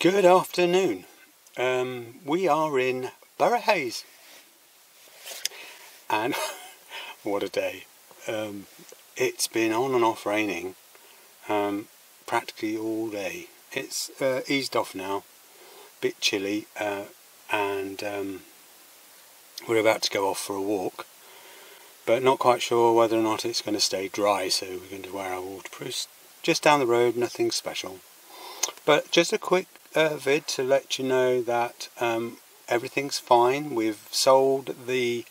Good afternoon. Um, we are in Burrowhayes. And what a day. Um, it's been on and off raining um, practically all day. It's uh, eased off now, bit chilly, uh, and um, we're about to go off for a walk. But not quite sure whether or not it's going to stay dry, so we're going to wear our waterproofs. Just down the road, nothing special. But just a quick uh, vid to let you know that um, everything's fine. We've sold the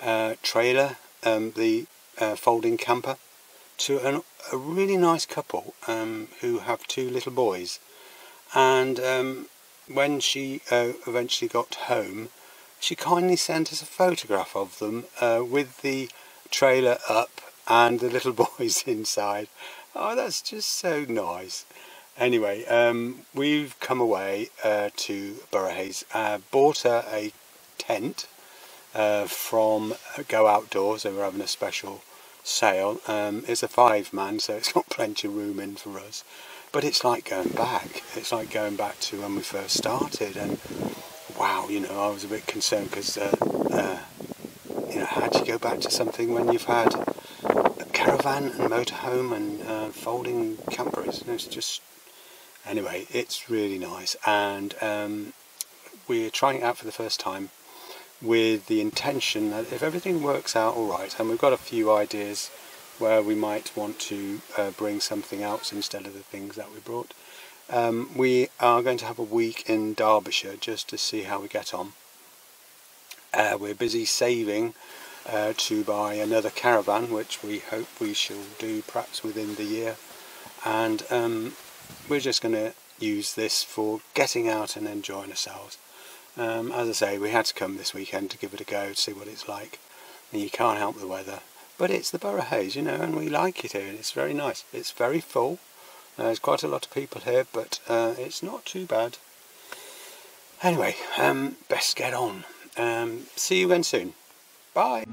uh, trailer, um, the uh, folding camper, to an, a really nice couple um, who have two little boys. And um, when she uh, eventually got home, she kindly sent us a photograph of them uh, with the trailer up and the little boys inside. Oh, that's just so nice. Anyway, um, we've come away uh, to Burrowhayes, uh, bought her a tent uh, from Go Outdoors, they were having a special sale. Um, it's a five man, so it's got plenty of room in for us. But it's like going back. It's like going back to when we first started. And wow, you know, I was a bit concerned because, uh, uh, you know, how do you go back to something when you've had a caravan and motorhome and uh, folding campers? it's just, anyway, it's really nice. And um, we're trying it out for the first time with the intention that if everything works out all right, and we've got a few ideas where we might want to uh, bring something else instead of the things that we brought, um, we are going to have a week in Derbyshire just to see how we get on. Uh, we're busy saving uh, to buy another caravan, which we hope we shall do perhaps within the year, and um, we're just going to use this for getting out and enjoying ourselves. Um, as I say, we had to come this weekend to give it a go to see what it's like. And you can't help the weather. But it's the Burrowhayes, you know, and we like it here, and it's very nice. It's very full. Uh, there's quite a lot of people here, but uh, it's not too bad. Anyway, um, best get on. Um, see you again soon. Bye.